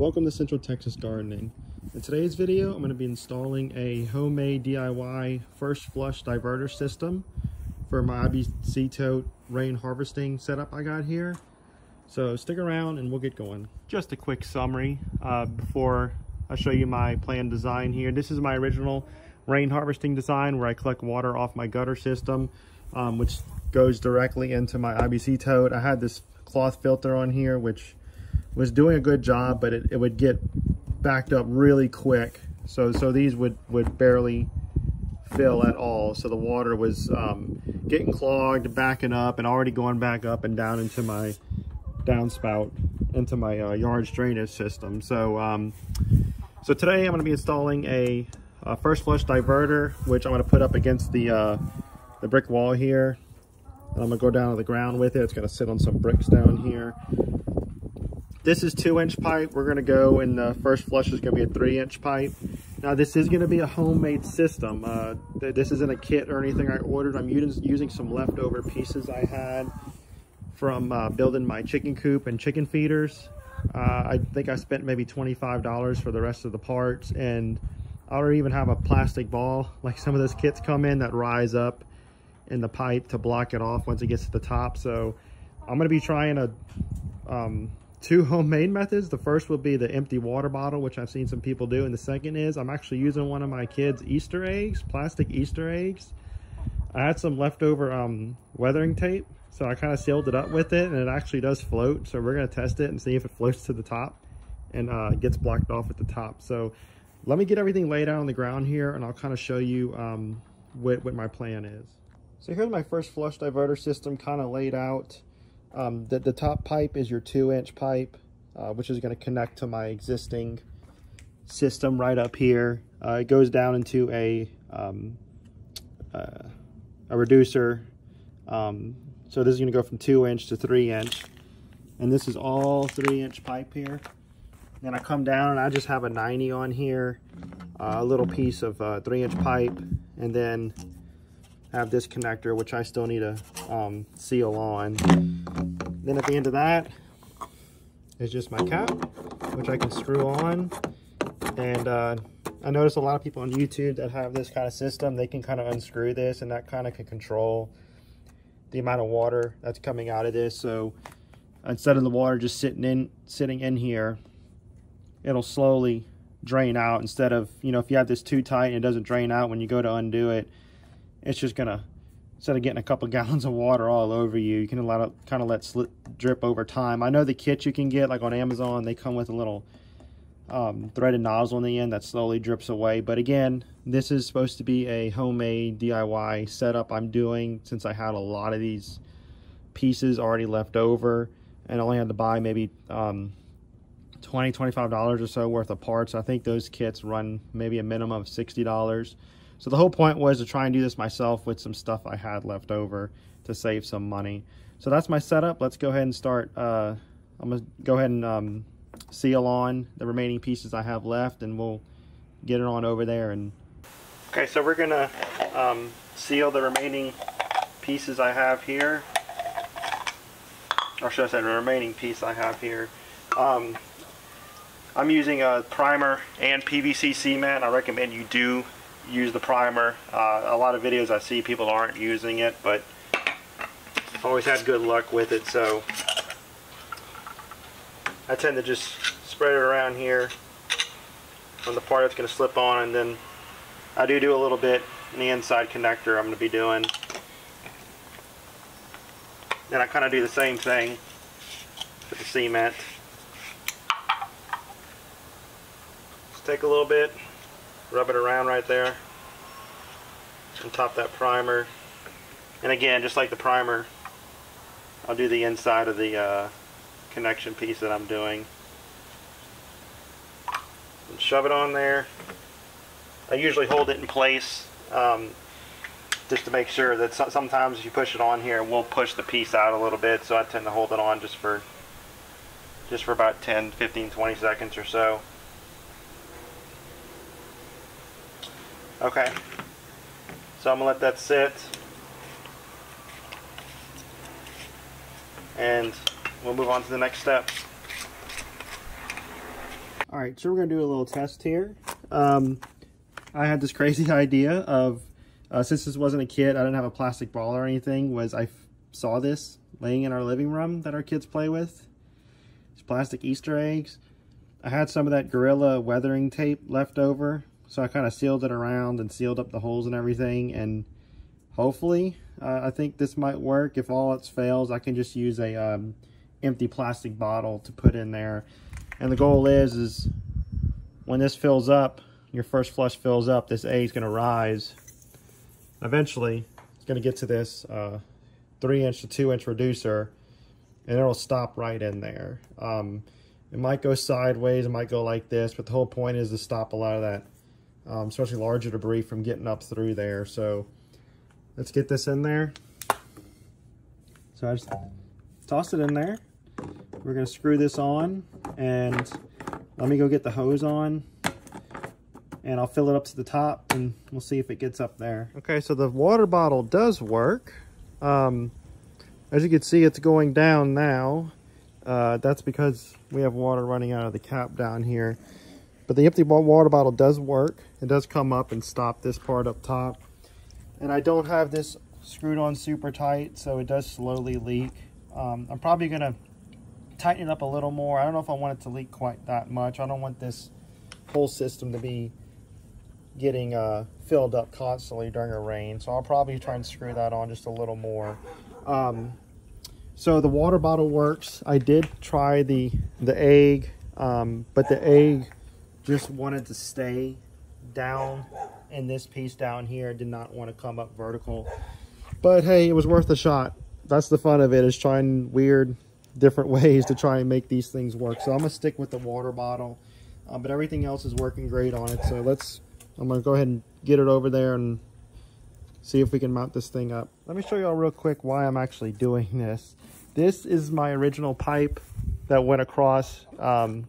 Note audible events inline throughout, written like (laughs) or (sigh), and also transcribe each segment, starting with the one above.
Welcome to Central Texas Gardening. In today's video, I'm going to be installing a homemade DIY first flush diverter system for my IBC tote rain harvesting setup I got here. So stick around and we'll get going. Just a quick summary uh, before I show you my plan design here. This is my original rain harvesting design where I collect water off my gutter system, um, which goes directly into my IBC tote. I had this cloth filter on here, which was doing a good job, but it, it would get backed up really quick. So, so these would, would barely fill at all. So the water was um, getting clogged, backing up, and already going back up and down into my downspout, into my uh, yards drainage system. So, um, so today I'm going to be installing a, a, first flush diverter, which I'm going to put up against the uh, the brick wall here. And I'm going to go down to the ground with it. It's going to sit on some bricks down here. This is two inch pipe. We're gonna go and the first flush is gonna be a three inch pipe. Now this is gonna be a homemade system. Uh, this isn't a kit or anything I ordered. I'm using, some leftover pieces I had from uh, building my chicken coop and chicken feeders. Uh, I think I spent maybe $25 for the rest of the parts and I don't even have a plastic ball like some of those kits come in that rise up in the pipe to block it off once it gets to the top. So I'm gonna be trying to um, two homemade methods. The first will be the empty water bottle, which I've seen some people do. And the second is I'm actually using one of my kids' Easter eggs, plastic Easter eggs. I had some leftover um, weathering tape, so I kind of sealed it up with it, and it actually does float. So we're going to test it and see if it floats to the top and uh, gets blocked off at the top. So let me get everything laid out on the ground here, and I'll kind of show you um, what, what my plan is. So here's my first flush diverter system kind of laid out. Um, the, the top pipe is your two inch pipe, uh, which is going to connect to my existing system right up here. Uh, it goes down into a, um, uh, a reducer. Um, so this is going to go from two inch to three inch. And this is all three inch pipe here. Then I come down and I just have a 90 on here, uh, a little piece of uh, three inch pipe, and then have this connector, which I still need to um, seal on. Then at the end of that is just my cap, which I can screw on. And uh, I notice a lot of people on YouTube that have this kind of system, they can kind of unscrew this and that kind of can control the amount of water that's coming out of this. So instead of the water just sitting in, sitting in here, it'll slowly drain out instead of, you know, if you have this too tight and it doesn't drain out when you go to undo it, it's just gonna instead of getting a couple (laughs) gallons of water all over you you can allow it kind of let slip drip over time. I know the kits you can get like on amazon they come with a little um, threaded nozzle in the end that slowly drips away. But again this is supposed to be a homemade diy setup i'm doing since i had a lot of these pieces already left over and only had to buy maybe um, 20 25 dollars or so worth of parts. I think those kits run maybe a minimum of 60 dollars so the whole point was to try and do this myself with some stuff I had left over to save some money. So that's my setup. Let's go ahead and start. Uh, I'm going to go ahead and um, seal on the remaining pieces I have left and we'll get it on over there. And Okay, so we're going to um, seal the remaining pieces I have here. Or should I say the remaining piece I have here. Um, I'm using a primer and PVC cement. I recommend you do use the primer. Uh, a lot of videos I see people aren't using it, but I've always had good luck with it, so I tend to just spread it around here on the part that's going to slip on, and then I do do a little bit in the inside connector I'm going to be doing. Then I kind of do the same thing with the cement. Just take a little bit rub it around right there and top that primer. And again just like the primer I'll do the inside of the uh, connection piece that I'm doing. And shove it on there. I usually hold it in place um, just to make sure that so sometimes if you push it on here it will push the piece out a little bit. So I tend to hold it on just for just for about 10 15 20 seconds or so Okay. So I'm going to let that sit. And we'll move on to the next step. All right, so we're gonna do a little test here. Um, I had this crazy (laughs) idea of, uh, since this wasn't a kit, I didn't have a plastic ball or anything, was I saw this laying in our living room that our kids play with. These plastic Easter eggs. I had some of that Gorilla weathering tape left over, so I kind of sealed it around and sealed up the holes and everything, and hopefully, uh, I think this might work. If all else fails, I can just use a um, empty plastic bottle to put in there. And the goal is, is when this fills up, your first flush fills up, this A is going to rise. Eventually, it's going to get to this uh, 3 inch to 2 inch reducer, and it'll stop right in there. Um, it might go sideways, it might go like this, but the whole point is to stop a lot of that, um, especially larger debris from getting up through there. So let's get this in there. So I just toss it in there. We're gonna screw this on and let me go get the hose on and I'll fill it up to the top and we'll see if it gets up there. Okay, so the water bottle does work. Um, as you can see, it's going down now. Uh, that's because we have water running out of the cap down here. But the empty water bottle does work. It does come up and stop this part up top. And I don't have this screwed on super tight, so it does slowly leak. Um, I'm probably going to tighten it up a little more. I don't know if I want it to leak quite that much. I don't want this whole system to be getting uh, filled up constantly during a rain. So I'll probably try and screw that on just a little more. Um, so the water bottle works. I did try the, the egg, um, but the egg just wanted to stay down in this piece down here. Did not want to come up vertical. But hey, it was worth a shot. That's the fun of it, is trying weird different (laughs) ways to try and make these things work. So I'm gonna stick with the water bottle, uh, but everything else is working great on it. So let's, I'm gonna go ahead and get it over there and see if we can mount this thing up. Let me show you all real quick why I'm actually doing (laughs) this. This is my original pipe that went across um,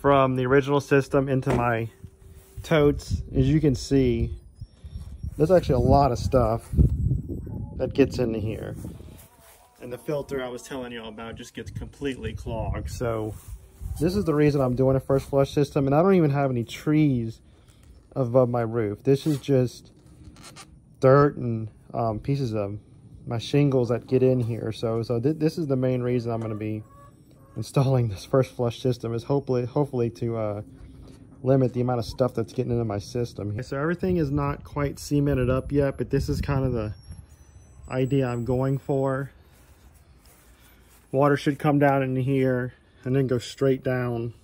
from the original system into my totes. As you can see, there's actually a lot of stuff that gets into here and the filter I was telling you all about just gets completely clogged. So this is the reason I'm doing a first flush system and I don't even have any trees above my roof. This is just dirt and um, pieces of my shingles that get in here. So so th this is the main reason I'm going to be installing this first flush system is hopefully hopefully to uh, limit the amount of stuff that's getting into my system. Okay, so everything is not quite cemented up yet, but this is kind of the idea I'm going for water should come down in here and then go straight down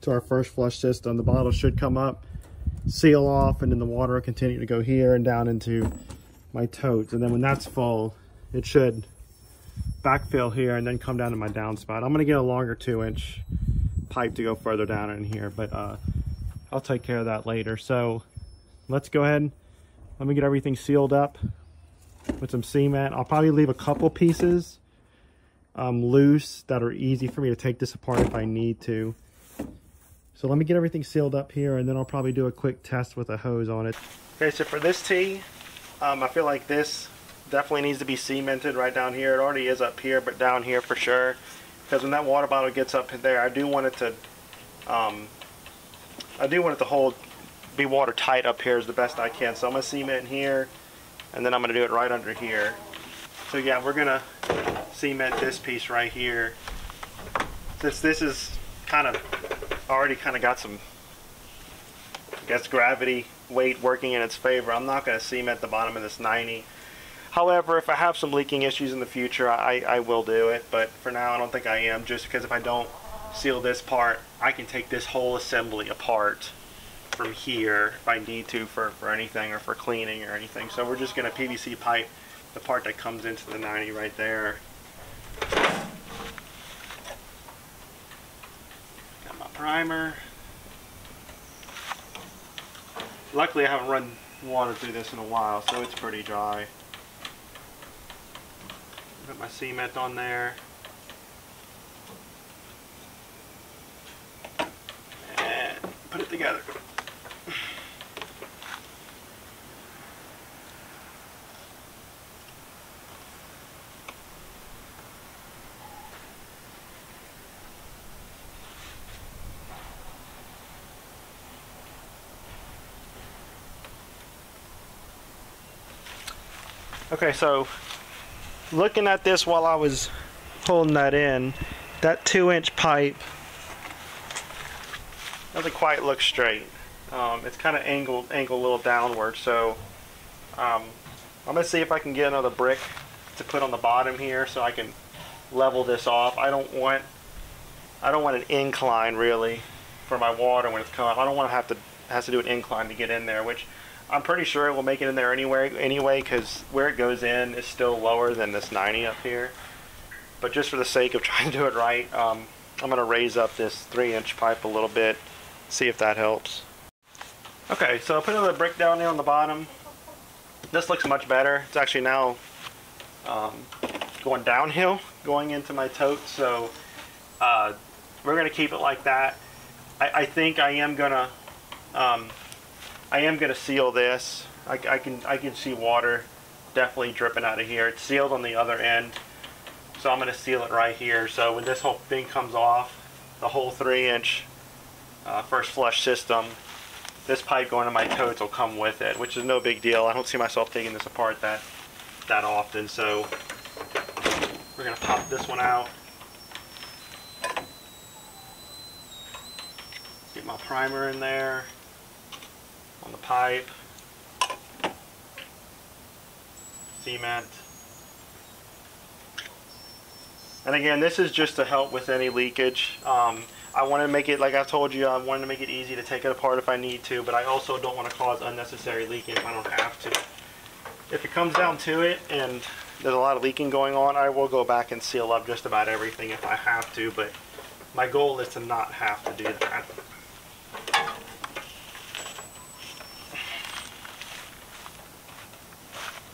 to our first flush system. The bottle should come up, seal off, and then the water will continue to go here and down into my totes. And then when that's full, it should backfill here and then come down to my downspout. I'm gonna get a longer two inch pipe to go further down in here, but uh, I'll take care of that later. So let's go ahead, let me get everything sealed up with some cement. I'll probably leave a couple pieces um, loose that are easy for me to take this apart if I need to. So let me get everything sealed up here and then I'll probably do a quick test with a hose on it. Okay, so for this tee, um, I feel like this definitely needs to be cemented right down here. It already is up here, but down here for sure. Because when that water bottle gets up there, I do want it to, um, I do want it to hold, be watertight up here as the best I can. So I'm gonna cement here, and then I'm gonna do it right under here. So yeah, we're gonna cement this piece right here. Since this is kind of already kind of got some, I guess, gravity weight working in its favor, I'm not going to cement the bottom of this 90. However, if I have some leaking issues in the future, I, I will do it. But for now, I don't think I am, just because if I don't seal this part, I can take this whole assembly apart from here if I need to for, for anything or for cleaning or anything. So we're just going to PVC pipe the part that comes into the 90 right there Got my primer. Luckily I haven't run water through this in a while, so it's pretty dry. Put my cement on there. And put it together. Okay, so looking at this while I was holding that in, that two inch pipe doesn't quite look straight. Um, it's kind of angled, angled a little downward. So um, I'm gonna see if I can get another brick to put on the bottom here so I can level this off. I don't want, I don't want an incline really for my water when it's coming. I don't want to have to has to do an incline to get in there, which I'm pretty sure it will make it in there anyway, anyway, because where it goes in is still lower than this 90 up here. But just for the sake of (laughs) trying to do it right, um, I'm going to raise up this three inch pipe a little bit, see if that helps. Okay, so I put another brick down there on the bottom. This looks much better. It's actually now um, going downhill, going into my tote, so uh, we're going to keep it like that. I, I think I am going to um, I am going to seal this. I, I, can I can see water definitely dripping out of here. It's sealed on the other end, so I'm going to seal it right here. So when this whole thing comes off, the whole three inch uh, first flush system, this pipe going to my totes will come with it, which is no big deal. I don't see myself taking this apart that that often, so we're going to pop this one out. Get my primer in there on the pipe, cement. And again, this is just to help with any leakage. Um, I want to make it, like I told you, I wanted to make it easy to take it apart if I need to, but I also don't want to cause unnecessary leaking if I don't have to. If it comes down to it and there's a lot of leaking going on, I will go back and seal up just about everything if I have to, but my goal is to not have to do that.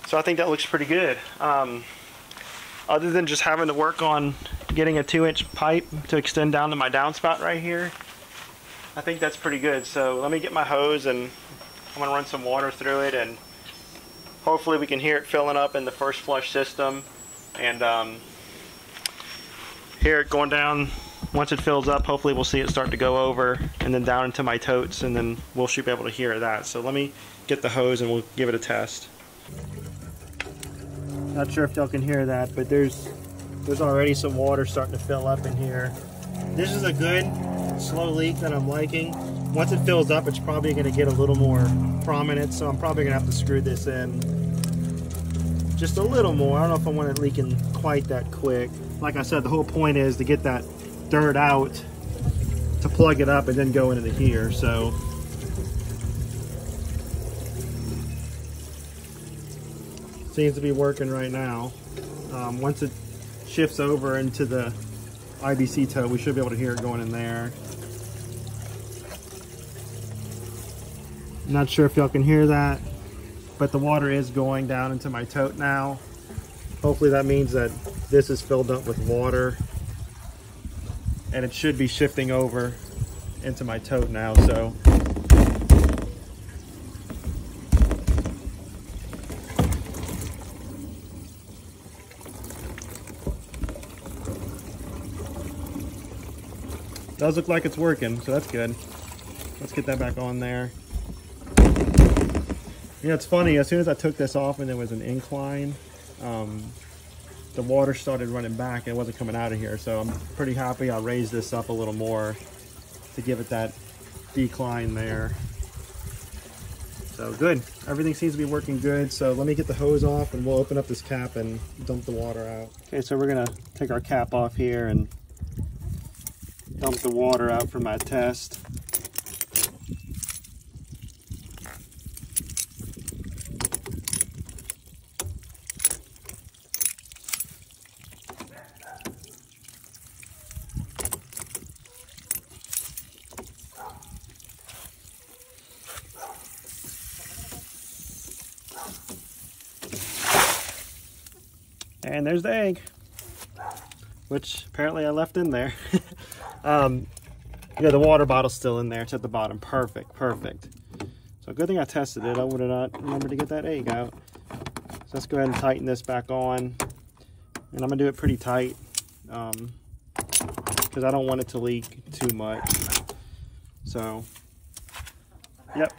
So I think that looks pretty good. Um, other than just having to work on getting a two inch pipe to extend down to my downspout right here, I think that's pretty good. So let me get my hose and I'm gonna run some water through it and hopefully we can hear it filling up in the first flush system and um, hear it going down once it fills up hopefully we'll see it start to go over and then down into my totes and then we'll should be able to hear that so let me get the hose and we'll give it a test not sure if y'all can hear that, but there's there's already some water starting to fill up in here. This is a good slow leak that I'm liking. Once it fills up, it's probably going to get a little more prominent, so I'm probably going to have to screw this in just a little more. I don't know if I want it leaking quite that quick. Like I said, the whole point is to get that dirt out to plug it up and then go into here. So seems to be working right now. Um, once it shifts over into the IBC tote, we should be able to hear it going in there. Not sure if y'all can hear that, but the water is going down into my tote now. Hopefully that means that this is filled up with water and it should be shifting over into my tote now. So Does look like it's working, so that's good. Let's get that back on there. You know, it's funny, as soon as I took this off and there was an incline, um, the water started running back and it wasn't coming out of here. So I'm pretty happy I raised this up a little more to give it that decline there. So good, everything seems to be working good. So let me get the hose off and we'll open up this cap and dump the water out. Okay, so we're gonna take our cap off here and dump the water out for my test. And there's the egg, which apparently I left in there. (laughs) Um, yeah, the water bottle's still in there. It's at the bottom. Perfect, perfect. So good thing I tested it. I would have not remembered to get that egg out. So let's go ahead and tighten this back on. And I'm going to do it pretty tight um, because I don't want it to leak too much. So, yep.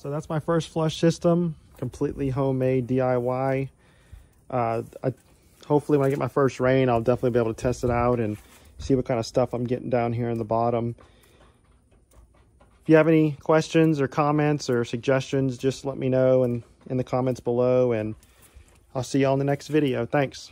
So that's my first flush system, completely homemade DIY. Uh, I, hopefully when I get my first rain, I'll definitely be able to test it out and see what kind of stuff I'm getting down here in the bottom. If you have any questions or comments or suggestions, just let me know in, in the comments below and I'll see you all in the next video. Thanks.